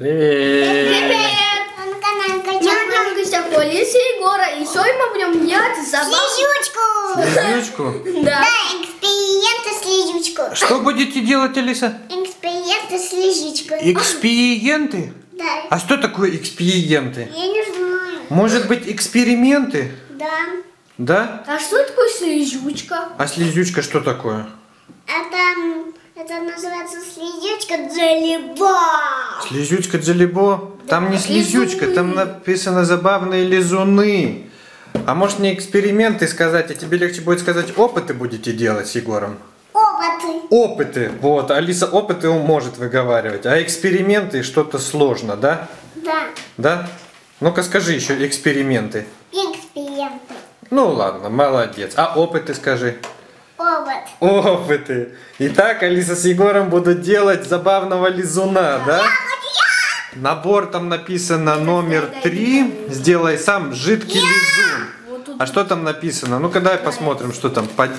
Привет! Привет! На канале Мы будем в гостях у Алисы Егора, и сегодня мы будем делать забаву. Слизючку! Слизючку? Да. Да, эксперименты слизючку. Что будете делать, Алиса? Эксперименты слизючку. Экспириенты? Да. А что такое экспириенты? Я не знаю. Может быть, эксперименты? Да. Да? А что такое слизючка? А слизючка что такое? Это, это называется слизючка джеллиба. Слизючка Джалибо? Там не слизючка, там написано забавные лизуны. А может не эксперименты сказать, а тебе легче будет сказать опыты будете делать с Егором? Опыты. Опыты, вот, Алиса опыты может выговаривать, а эксперименты что-то сложно, да? Да. Да? Ну-ка скажи еще эксперименты. Эксперименты. Ну ладно, молодец. А опыты скажи. Опыт. Опыты. Итак, Алиса с Егором будут делать забавного лизуна, да? Набор там написано номер три. Сделай сам жидкий лизун. А что там написано? Ну-ка дай посмотрим, что там. Под-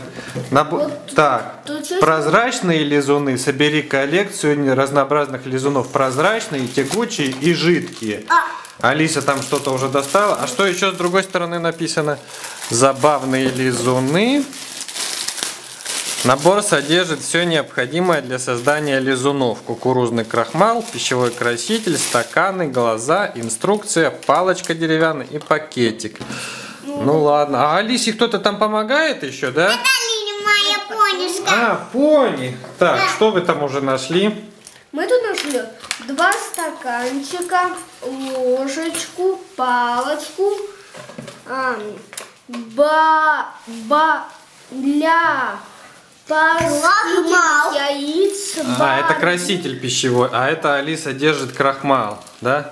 набор- Так, прозрачные лизуны. Собери коллекцию разнообразных лизунов. Прозрачные, тягучие и жидкие. Алиса там что-то уже достала. А что еще с другой стороны написано? Забавные лизуны. Набор содержит все необходимое для создания лизунов. Кукурузный крахмал, пищевой краситель, стаканы, глаза, инструкция, палочка деревянная и пакетик. Ну ладно. А Алисе кто-то там помогает еще, да? Алина моя понишка. А, пони. Так, что вы там уже нашли? Мы тут нашли два стаканчика, ложечку, палочку, ам, ба, ба, для Крахмал. яиц. А, ба- это краситель пищевой, а это Алиса держит крахмал, да?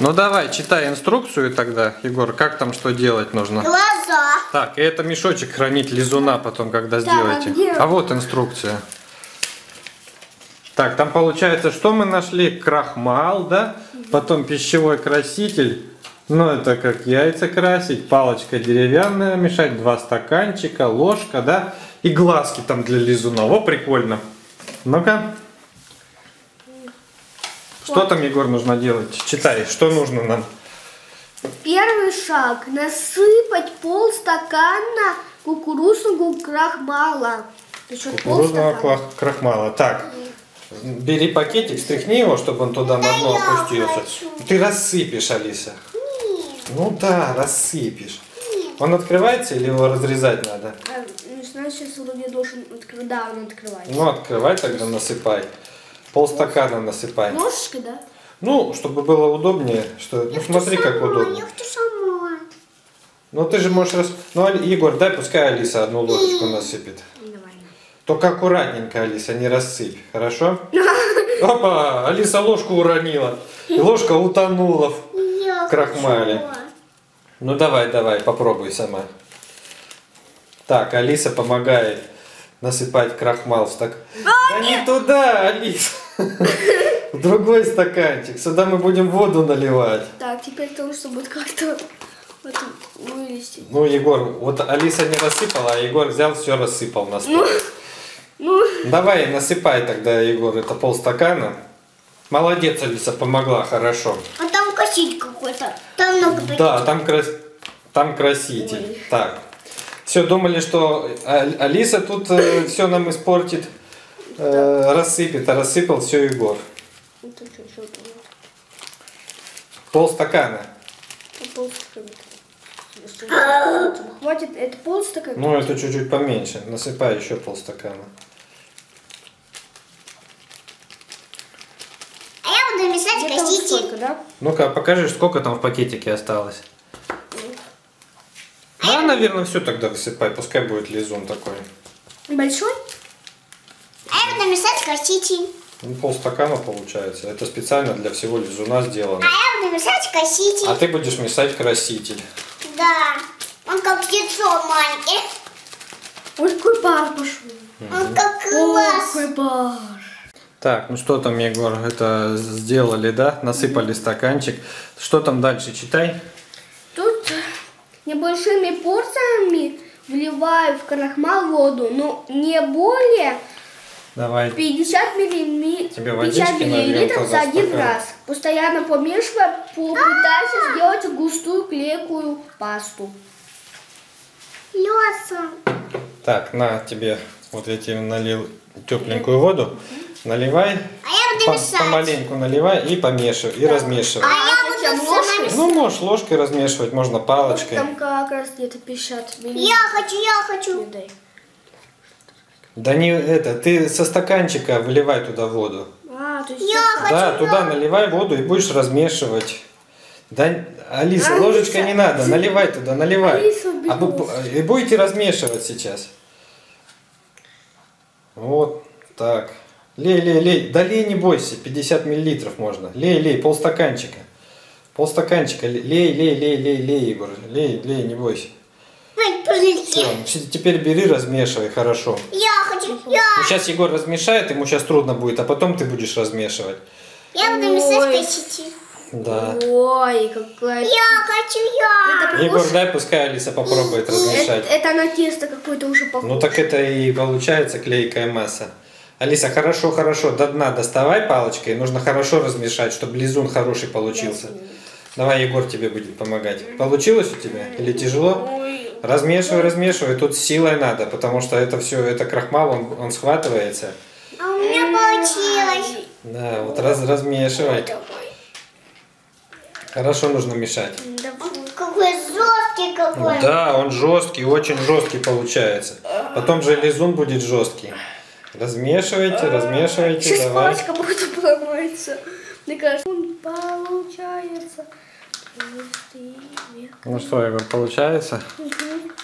Ну давай, читай инструкцию тогда, Егор, как там что делать нужно? Глаза. Так, и это мешочек хранить лизуна потом, когда сделаете. а где? А вот инструкция. Так, там получается, что мы нашли? Крахмал, да? Потом пищевой краситель. Ну, это как яйца красить. Палочка деревянная мешать. Два стаканчика, ложка, да? И глазки там для лизуна. Во, прикольно. Ну-ка. Что там, Егор, нужно делать? Читай, что нужно нам? Первый шаг. Насыпать полстакана кукурузного крахмала. Кукурузного крахмала. Так, бери пакетик, стряхни его, чтобы он туда на дно опустился. Ты рассыпешь, Алиса. Нет. Ну да, рассыпешь. Он открывается или его разрезать надо? Сейчас вроде должен открыть. Да, он открывается. Ну, открывай тогда, насыпай. Полстакана насыпай. Ложечкой, да? Ну, чтобы было удобнее. Что... Ну, смотри, как Сама, удобно. Я хочу сама. Ну, ты же можешь... Рас... Ну, Али- Егор, дай пускай Алиса одну ложечку насыпет. Давай. Только аккуратненько, Алиса, не рассыпь, хорошо? Опа, Алиса ложку уронила. И ложка утонула. в- Крахмале. Ну давай, давай, попробуй сама. Так, Алиса помогает насыпать крахмал в стакан. Да не туда, Алиса. В другой стаканчик. Сюда мы будем воду наливать. Так, теперь то, что будет как-то вот вылезти. Ну, Егор, вот Алиса не рассыпала, а Егор взял, все рассыпал на стол. Ну, Давай, насыпай тогда, Егор, это полстакана. Молодец, Алиса, помогла, хорошо. А там косить какой-то. Там много Да, там, крас... там краситель. Ой. Так. Все, думали, что А- Алиса тут все нам испортит, э, рассыпет, а рассыпал все Егор. это что, что это? Полстакана. Полстакана. Хватит, это полстакана? Ну, это чуть-чуть поменьше. Насыпай еще полстакана. А я буду мешать столько, да? Ну-ка, покажи, сколько там в пакетике осталось. Наверное, все тогда высыпай. Пускай будет лизун такой. Большой? А я буду мешать косить. Ну, полстакана получается. Это специально для всего лизуна А сделано. я буду мешать косить. А ты будешь мешать краситель. Да. Он как яйцо маленький. Ой, какой пар пошел. Он как Ой, класс. какой пар. Так, ну что там, Егор, это сделали, да? Насыпали стаканчик. Что там дальше, читай. Небольшими порциями вливаю в крахмал воду, но не более Давай. 50 миллиметров, Тебе 50 водички нальем миллилитров за один раз. Постоянно помешивая, попытайся сделать густую клейкую пасту. Лёса. Так, на тебе. Вот я тебе налил тепленькую воду. Наливай. А я буду По- мешать. помаленьку наливай и помешивай. И размешивай. А я зачем буду сама ложкой? мешать. Ну, можешь ложкой размешивать, можно палочкой. Там как раз где-то 50 Я миллилитров. хочу, я хочу. Дай. Да не это, ты со стаканчика выливай туда воду. А, то есть Я хочу. Да, туда наливай воду и будешь размешивать. Да, Алиса, Алиса, ложечкой не надо, наливай туда, наливай. Алиса, А и будете размешивать сейчас. Вот так. Лей, лей, лей. Да лей, не бойся, 50 миллилитров можно. Лей, лей, полстаканчика. Полстаканчика. лей, Лей, лей, лей, лей, Егор. Лей, лей, не бойся. Ой. Все, теперь бери, размешивай, хорошо. Я хочу, я. Ну, сейчас Егор размешает, ему сейчас трудно будет, а потом ты будешь размешивать. Я буду мешать тысячи. Да. Ой, какая... Я хочу, я. Это Егор, дай пускай Алиса попробует это, размешать. это на тесто какое-то уже похоже. Ну так это и получается клейкая масса. Алиса, хорошо, хорошо, до дна доставай палочкой, нужно хорошо размешать, чтобы лизун хороший получился. Давай Егор тебе будет помогать. Получилось у тебя или тяжело? Размешивай, размешивай, тут с силой надо, потому что это все, это крахмал, он, он схватывается. А у меня получилось. Да, вот раз, размешивай. Хорошо нужно мешать. Какой жесткий какой. Да, он жесткий, очень жесткий получается. Потом же лизун будет жесткий. Размешивайте, размешивайте, Сейчас давай. палочка будет поломается. Мне кажется, он получается. Ну что, Егор, получается?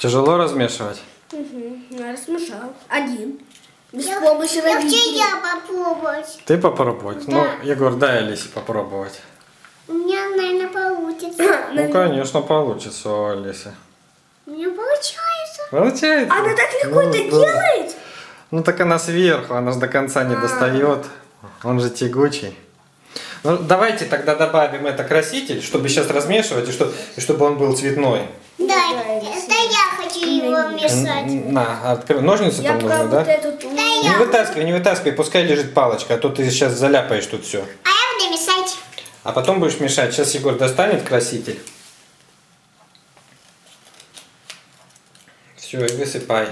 Тяжело размешивать? Мгм, Я смешал. Один. Без Я, помощи я хочу родителей. я попробовать. Ты попробовать? Ну, Егор, дай Алисе попробовать. У меня, наверное, получится. Ну, конечно, получится у Алисы. У меня получается. Получается? Она так легко Ну, это да. делает? Ну, так она сверху, она же до конца А. не достает. Он же тягучий. Ну, давайте тогда добавим это краситель, чтобы сейчас размешивать, и, что, и чтобы он был цветной. Да, это я хочу его мешать. На, открой. Ножницы Я там вот да? этот... Не вытаскивай, не вытаскивай, пускай лежит палочка, а то ты сейчас заляпаешь тут все. А я буду мешать. А потом будешь мешать. Сейчас Егор достанет краситель. Все, и высыпай.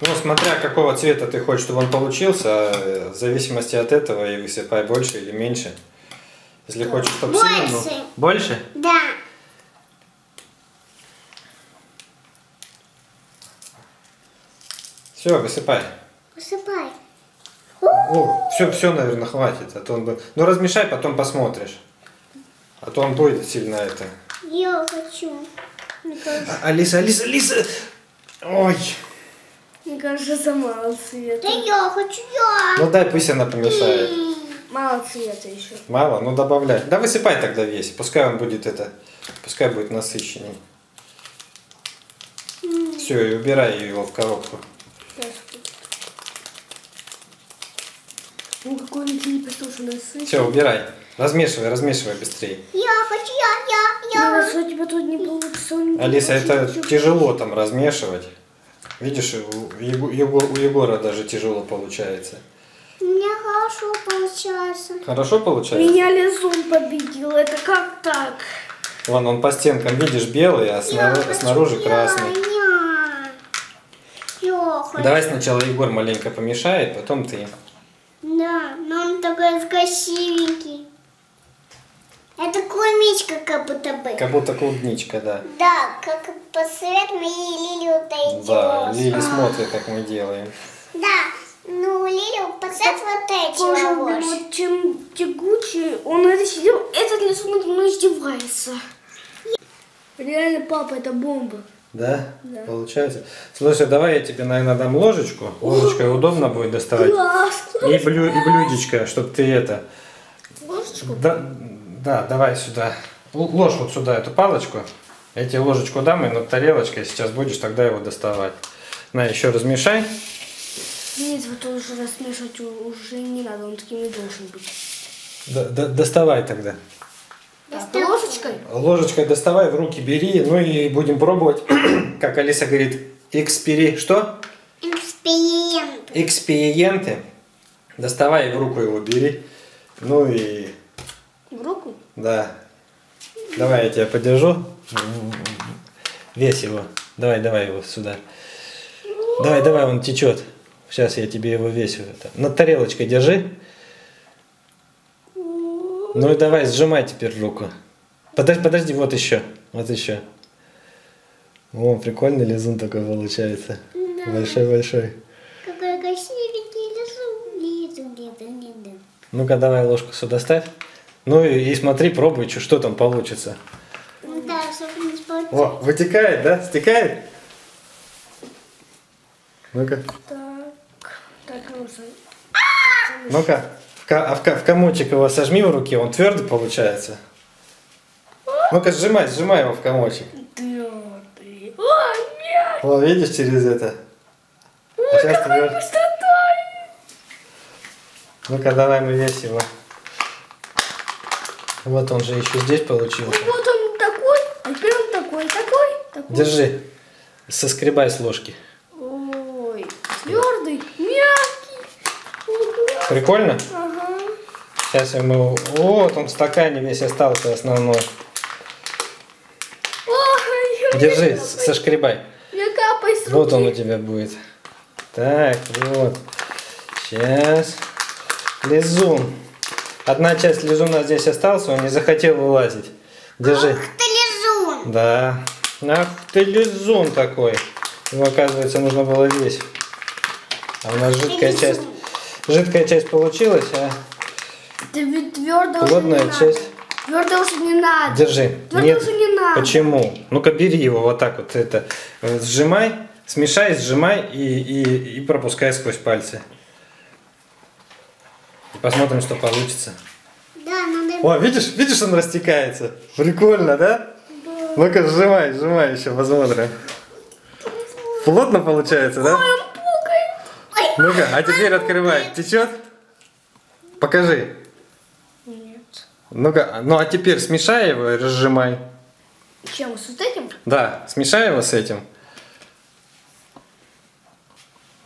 Ну, смотря какого цвета ты хочешь, чтобы он получился, э, в зависимости от этого и высыпай больше или меньше. Если хочешь, чтобы сильно... ну, Больше. Больше? Да. Все, высыпай. Посыпай. О, все, все, наверное, хватит. А то он бы... Ну, размешай, потом посмотришь. А то он будет сильно это... Я хочу. Мне кажется, А, Алиса, Алиса, Алиса! Ой! мне кажется, за мало Да я хочу я. Ну дай, пусть она помешает. Мало цвета еще. Мало? Ну добавляй. Да высыпай тогда весь. Пускай он будет это. Пускай будет насыщенней. Все, и убирай его в коробку. Ну какой-нибудь не послушанный сын. Все, убирай. Размешивай, размешивай быстрее. Я хочу я, я, я. раз у тебя тут не получится, он не Алиса, это получится. тяжело там размешивать. Видишь, у, Его- у Егора даже тяжело получается. У меня хорошо получается. Хорошо получается? Меня лизун победил. Это как так? Вон он по стенкам, видишь, белый, а Я снаружи, хочу снаружи я, красный. Я. Я хочу. Давай сначала Егор маленько помешает, потом ты. Да, но он такой красивенький. Это клубничка как будто бы. Как будто клубничка, да. Да, как по цвету мы Лили вот эти Да. Лили смотрит, как мы делаем. Да, ну Лили по цвету вот эти волосы. вот чем тягучий, он это сидел, этот надо мной издевается. Реально, папа, это бомба. Да? Получается. Слушай, давай я тебе, наверное, дам ложечку. Ложечкой удобно будет доставать. Класс! И, блю, и блюдечко, чтобы ты это... Ложечку? Да, да, давай сюда. Ложь вот сюда эту палочку. Я тебе ложечку дам, и над тарелочкой сейчас будешь тогда его доставать. На, еще размешай. Нет, вот уже рассмешивать у- уже не надо, он таким не должен быть. Д- д- доставай тогда. Так, ложечкой? Ложечкой доставай, в руки бери, ну и будем пробовать. Как Алиса говорит, экспери... Что? Эксперимент. Экспириенты. Доставай и в руку его бери. Ну и В руку? да. Давай я тебя подержу. Весь его. Давай, давай его сюда. Давай, давай, он течет. Сейчас я тебе его весю. Это. Над тарелочкой держи. Ну и давай, сжимай теперь руку. Подожди, подожди, вот еще. Вот еще. О, прикольный лизун такой получается. Большой-большой. Какой красивенький лизун. Лизун, лизун, лизун. Ну-ка, давай ложку сюда ставь. Ну и, и смотри, пробуй, что, что там получится. Ну Да, чтобы не спать. О, вытекает, да? Стекает? Ну-ка, Так. Ну ну-ка. А в, в комочек его сожми в руке, он твердый получается. Ну-ка, сжимай, сжимай его в комочек. Твердый. О! Вот, видишь, через это. А сейчас тверд- Пустота! Ну-ка, давай мы весь его. Вот он же еще здесь получился. Вот он такой, а теперь он такой, такой, такой. Держи. Соскребай с ложки. Ой, твердый, мягкий. Ого. Прикольно? Ага. Сейчас ему... Вот он в стакане весь остался основной. Ой, Держи, сошкребай. Мне капает с руки. Вот он у тебя будет. Так, вот. Сейчас. Лизун. Одна часть лизуна здесь остался, он не захотел вылазить. Держи. Ах ты лизун. Да. Ах ты лизун такой. Его, оказывается, нужно было весь. А у нас жидкая лизун. часть. Жидкая часть получилась, а твердо уже плотная не надо. часть. Твердо уже не надо. Держи. Твердо уже не надо. Почему? Ну-ка бери его вот так вот это. э, Сжимай, смешай, сжимай и, и, и пропускай сквозь пальцы. И посмотрим, что получится. Да, надо... О, видишь, видишь, он растекается. Прикольно, да? Ну-ка, сжимай, сжимай еще, посмотрим. Плотно получается, да? Ой. Ну-ка, а теперь открывай. Течет? Покажи. Нет. Ну-ка, ну а теперь смешай его и разжимай. Чем? С вот этим? Да, смешай его с этим.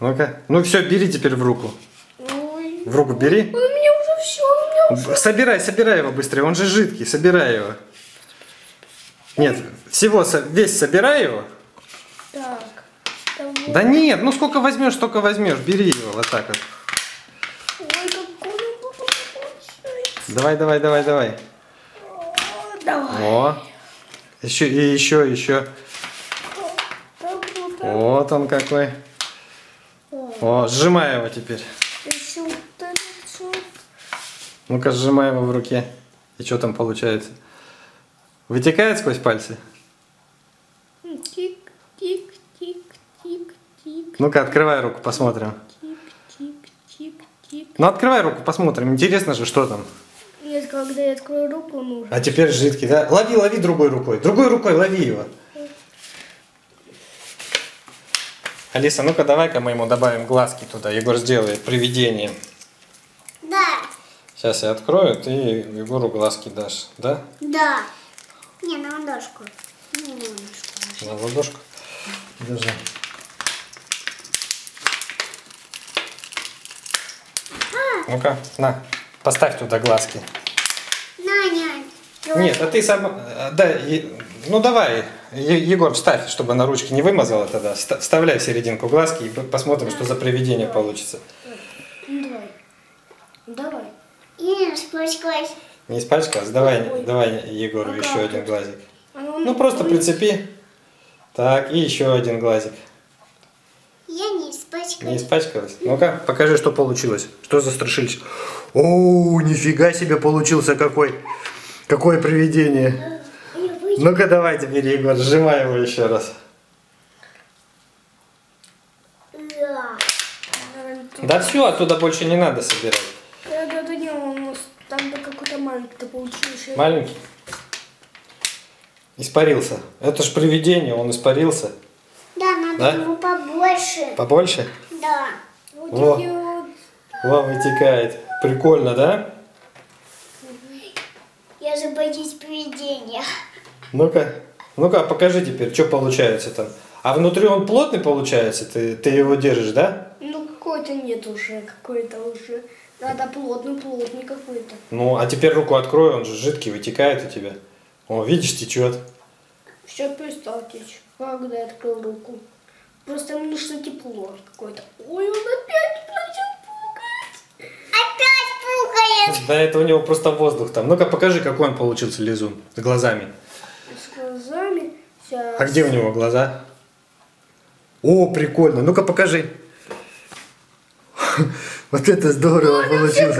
Ну-ка. Ну все, бери теперь в руку. Ой. В руку бери. Ой, у меня уже все, у меня уже... Собирай, собирай его быстрее, он же жидкий, собирай его. Нет, всего, весь собирай его. Да нет, ну сколько возьмешь, столько возьмешь, бери его вот так вот. Ой, какой он получается. Давай, давай, давай, давай. О, Давай. О, еще и еще, еще. Вот он какой. О, сжимай его теперь. Ну-ка, сжимай его в руке. И что там получается? Вытекает сквозь пальцы? Ну-ка, открывай руку, посмотрим. Ну, открывай руку, посмотрим. Интересно же, что там. Нет, когда я открою руку, нужно. А теперь жидкий, да? Лови, лови другой рукой. Другой рукой лови его. Алиса, ну-ка давай-ка мы ему добавим глазки туда. Егор сделает привидение. Да, Сейчас я открою, ты Егору глазки дашь, да? да. Не, на ладошку. Не на ладошку. На ладошку. Держи. Ну-ка, на, поставь туда глазки. На, нянь. Нет, а ты сам... э, Да, е- ну давай, Е- Егор, вставь, чтобы на ручке не вымазала тогда. Ста- Вставляй в серединку глазки и посмотрим, что за привидение получится. Давай. Давай. Я не испачкалась. Не испачкалась? Давай, давай Егору А еще один глазик. А ну, Ну просто прицепи. Так, и еще один глазик. Я не испачкалась. испачкалась? Ну-ка, покажи, что получилось. Что за страшилище? О, нифига себе получился какой. Какое привидение. Выйду. Ну-ка давай теперь, Егор, сжимай его еще раз. Да. Все, оттуда больше не надо собирать. Да, да, да, не, он там да какой-то маленький-то получился. Маленький. Испарился. Это ж привидение, он испарился. Да, надо Да? его побольше. Побольше? Да. Во. Вам вытекает. Прикольно, да? Я же боюсь привидения. Ну-ка. Ну-ка, покажи теперь, что получается там. А внутри он плотный получается? Ты, ты его держишь, да? Ну, какой-то нет уже, какой-то уже Это плотный-плотный какой-то. Ну, а теперь руку открой, он же жидкий, вытекает у тебя. О, видишь, течет. Сейчас перестал течь, когда я открыл руку. Просто мне что тепло какое-то. Ой, он опять начал пукать. Опять пукает. Да это у него просто воздух там. Ну-ка покажи, какой он получился лизун. С глазами. С глазами. Сейчас. А где у него глаза? О, прикольно. Ну-ка покажи. Вот это здорово Вся получилось.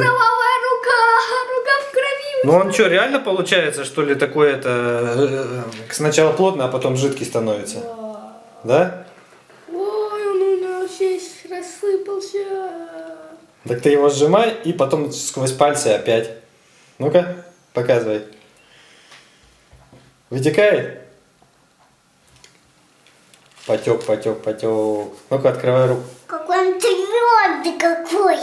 Ну он что, реально получается, что ли, такое это э, сначала плотно, а потом жидкий становится? Да? Ой, он у нас весь рассыпался. Так ты его сжимай и потом сквозь пальцы опять. Ну-ка, показывай. Вытекает? Потек, потек, потек. Ну-ка, открывай руку. Какой он твердый какой.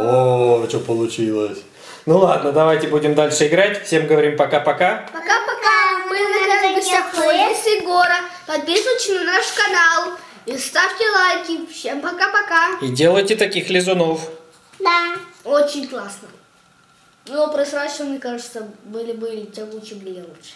О, что получилось. Ну ладно, давайте будем дальше играть. Всем говорим пока-пока. Пока-пока. Мы на канале гостях Лариса Егора. Подписывайтесь на наш канал. И ставьте лайки. Всем пока-пока. И делайте таких лизунов. Да. Очень классно. Но прозрачно, мне кажется, были бы тягучие были лучше.